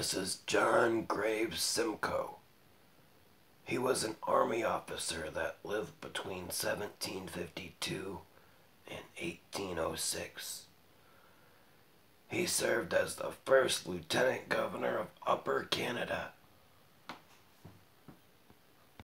This is John Graves Simcoe. He was an army officer that lived between 1752 and 1806. He served as the first lieutenant governor of Upper Canada